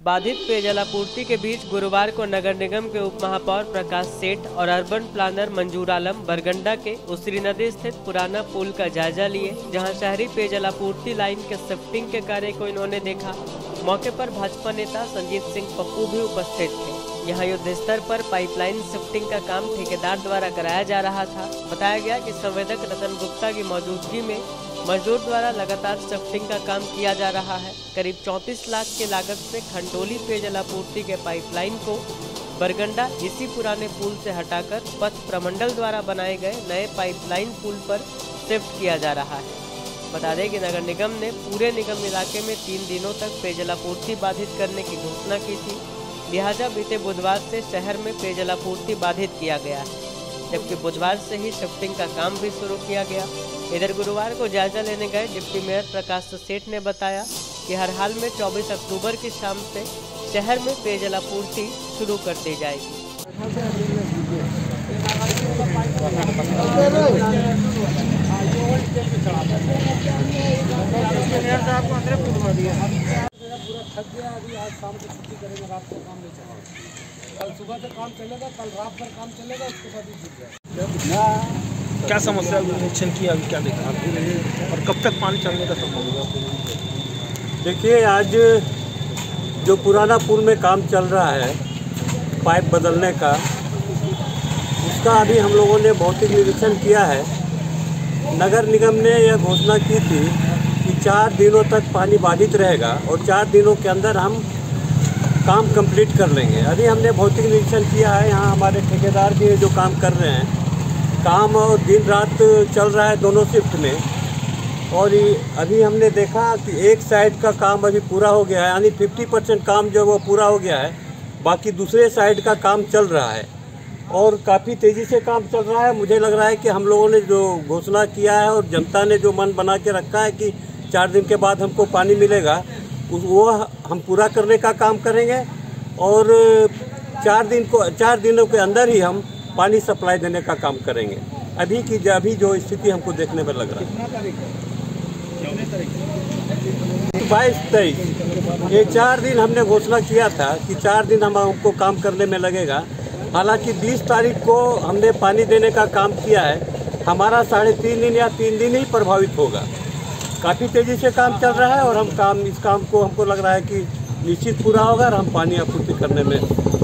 बाधित पेयजल आपूर्ति के बीच गुरुवार को नगर निगम के उप महापौर प्रकाश सेठ और अर्बन प्लानर मंजूर आलम बरगंडा के उसरी नदी स्थित पुराना पुल का जायजा लिए, जहाँ शहरी पेयजल आपूर्ति लाइन के शिफ्टिंग के कार्य को इन्होंने देखा। मौके पर भाजपा नेता संजीत सिंह पप्पू भी उपस्थित थे। यहाँ युद्ध स्तर पर पाइपलाइन शिफ्टिंग का काम ठेकेदार द्वारा कराया जा रहा था। बताया गया कि संवेदक रतन गुप्ता की मौजूदगी में मजदूर द्वारा लगातार शिफ्टिंग का काम किया जा रहा है। करीब 34 लाख के लागत से खंडोली पेयजल आपूर्ति के पाइपलाइन को बरगंडा, इसी पुराने पुल से हटाकर पथ प्रमंडल द्वारा बनाए गए नए पाइपलाइन पुल पर शिफ्ट किया जा रहा है। बता दें कि नगर निगम ने पूरे निगम इलाके में तीन दिनों तक पेयजल आपूर्ति बाधित करने की घोषणा की थी। लिहाजा बीते बुधवार से शहर में पेयजल आपूर्ति बाधित किया गया है। जबकि बुधवार से ही शिफ्टिंग का काम भी शुरू किया गया। इधर गुरुवार को जायजा लेने गए डिप्टी मेयर प्रकाश सेठ ने बताया कि हर हाल में 24 अक्टूबर की शाम से शहर में पेयजल आपूर्ति शुरू कर दी जाएगी। पूरा थक गया अभी आज शाम को छुट्टी करेंगे रात को काम नहीं चलेगा कल सुबह से काम चलेगा कल रात भर काम चलेगा उसके बाद ही क्या समस्या है निरीक्षण किया अभी क्या देखा? और कब तक पानी चलने का संभव होगा? देखिए आज जो पुराना पुल में काम चल रहा है पाइप बदलने का उसका अभी हम लोगों ने भौतिक निरीक्षण किया है। नगर निगम ने यह घोषणा की थी कि चार दिनों तक पानी बाधित रहेगा और चार दिनों के अंदर हम काम कंप्लीट कर लेंगे। अभी हमने भौतिक निरीक्षण किया है, यहाँ हमारे ठेकेदार भी जो काम कर रहे हैं। काम और दिन रात चल रहा है दोनों शिफ्ट में। और अभी हमने देखा कि एक साइड का काम अभी पूरा हो गया है, यानी 50 परसेंट काम जो वो पूरा हो गया है। बाकी दूसरे साइड का काम चल रहा है। और काफ़ी तेज़ी से काम चल रहा है। मुझे लग रहा है कि हम लोगों ने जो घोषणा किया है और जनता ने जो मन बना के रखा है कि चार दिन के बाद हमको पानी मिलेगा वो हम पूरा करने का काम करेंगे और चार दिन को चार दिनों के अंदर ही हम पानी सप्लाई देने का काम करेंगे। अभी की अभी जो स्थिति हमको देखने में लग रहा है। बाईस तेईस। ये चार दिन हमने घोषणा किया था कि चार दिन हम हमको काम करने में लगेगा। हालाँकि 20 तारीख को हमने पानी देने का काम किया है। हमारा साढ़े तीन दिन या तीन दिन ही प्रभावित होगा। काफ़ी तेज़ी से काम चल रहा है और हम काम, इस काम को हमको लग रहा है कि निश्चित पूरा होगा और हम पानी आपूर्ति करने में